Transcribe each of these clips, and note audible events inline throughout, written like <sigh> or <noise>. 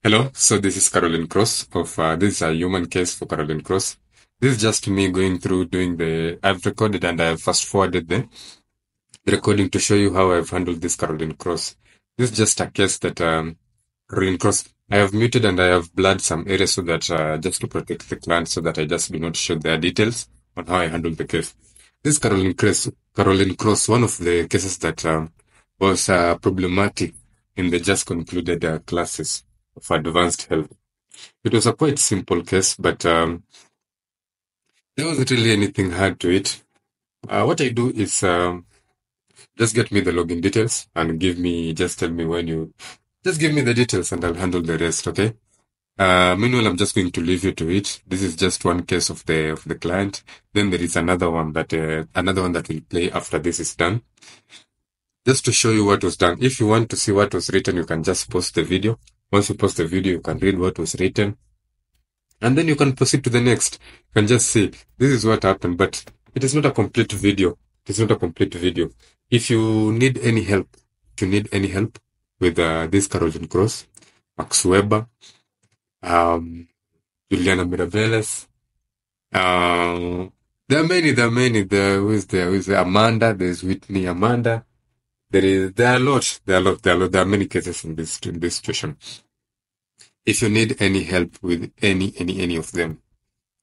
Hello, so this is Carolyn Cross of uh, this is iHuman case for Carolyn Cross. This is just me going through doing the I've recorded and I've fast forwarded the, recording to show you how I've handled this Carolyn Cross. This is just a case that um, Carolyn Cross I have muted and I have blurred some areas so that uh, just to protect the client so that I just do not show their details on how I handled the case. This Carolyn Cross, Carolyn Cross, one of the cases that um, was uh, problematic in the just concluded uh, classes of advanced health. It was a quite simple case, but um, there wasn't really anything hard to it. Uh, what I do is um, just get me the login details and give me, just tell me when you, just give me the details and I'll handle the rest, okay? Uh, meanwhile, I'm just going to leave you to it. This is just one case of the of the client. Then there is another one that uh, another one that will play after this is done. Just to show you what was done. If you want to see what was written, you can just post the video. Once you post the video, you can read what was written. And then you can proceed to the next. You can just see, this is what happened, but it is not a complete video. It is not a complete video. If you need any help, if you need any help with uh, this Carolyn Cross, Max Weber, um, Juliana Mirabeles, uh, there are many, there are many. There who is there? Who is there? Amanda, there's Whitney Amanda. There is there are a lot. There are a lot. There are, a lot, there are many cases in this in this situation. If you need any help with any any any of them,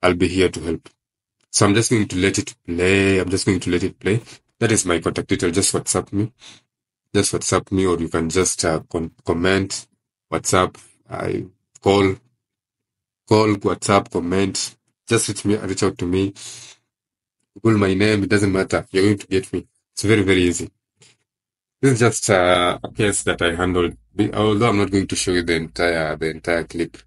I'll be here to help. So I'm just going to let it play. I'm just going to let it play. That is my contact detail. Just WhatsApp me. Just WhatsApp me, or you can just uh, con- comment, WhatsApp, I call, call, WhatsApp, comment. Just reach me, reach out to me. Google my name. It doesn't matter. You're going to get me. It's very very easy. This is just uh, a case that I handled. Although I'm not going to show you the entire the entire clip,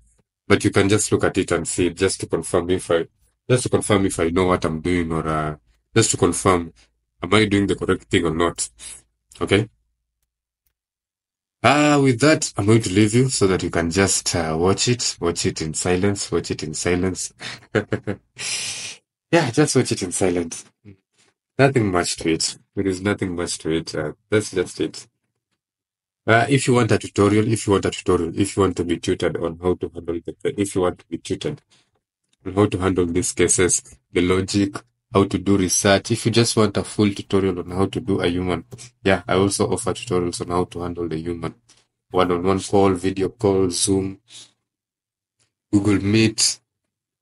but you can just look at it and see it just to confirm if I just to confirm if I know what I'm doing or uh, just to confirm am I doing the correct thing or not. Okay. Uh, with that, I'm going to leave you so that you can just uh, watch it, watch it in silence, watch it in silence. <laughs> yeah, just watch it in silence. Nothing much to it. There is nothing much to it. Uh, that's just it. Uh, if you want a tutorial, if you want a tutorial, if you want to be tutored on how to handle the, if you want to be tutored on how to handle these cases, the logic, how to do research. If you just want a full tutorial on how to do iHuman, yeah, I also offer tutorials on how to handle the human. One-on-one call, video call, Zoom, Google Meet,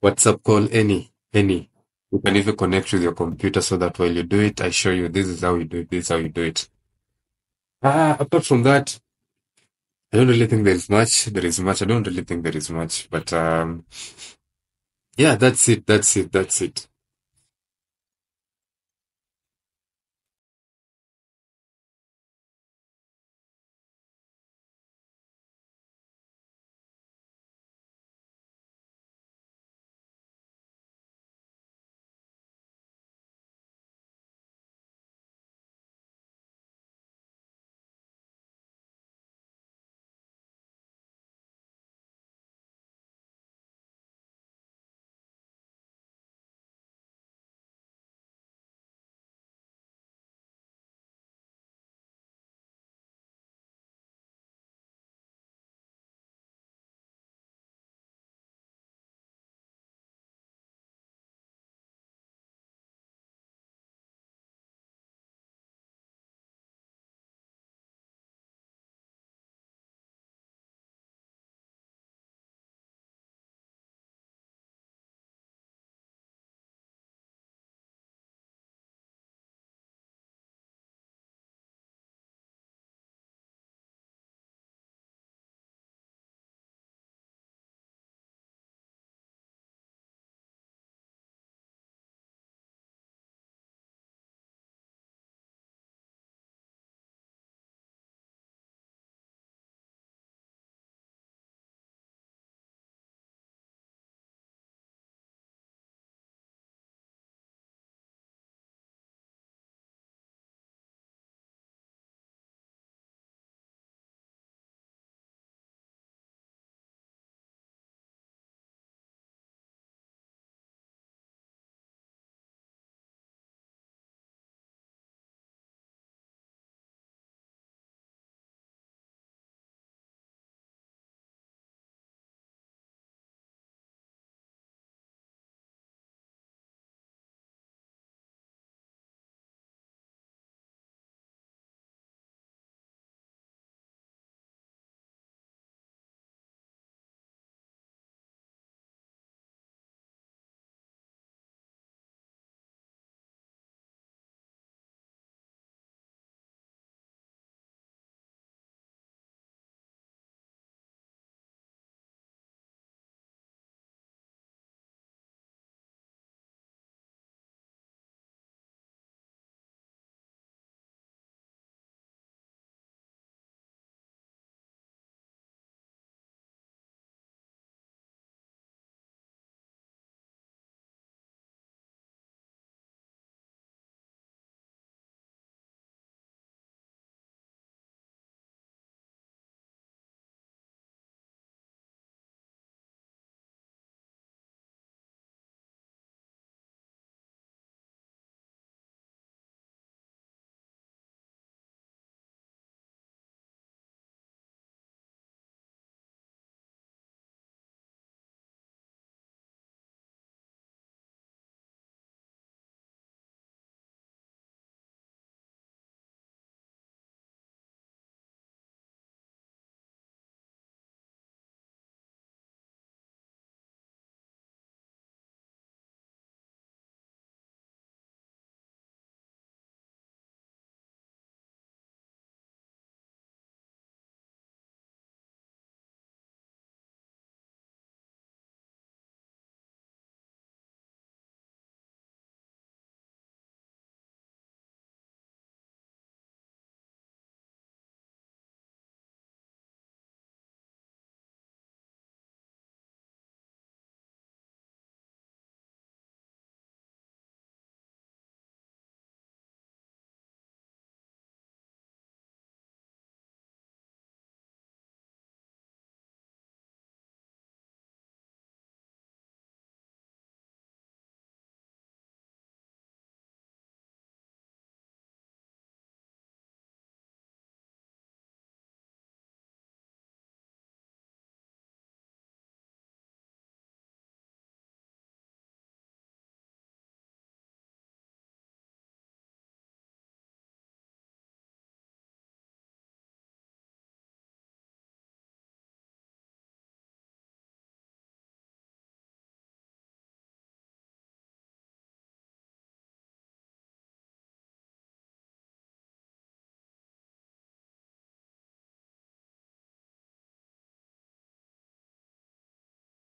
WhatsApp call, any, any. You can even connect with your computer so that while you do it, I show you this is how you do it, this is how you do it. Ah, apart from that, I don't really think there is much. There is much. I don't really think there is much. But um, yeah, that's it. That's it. That's it.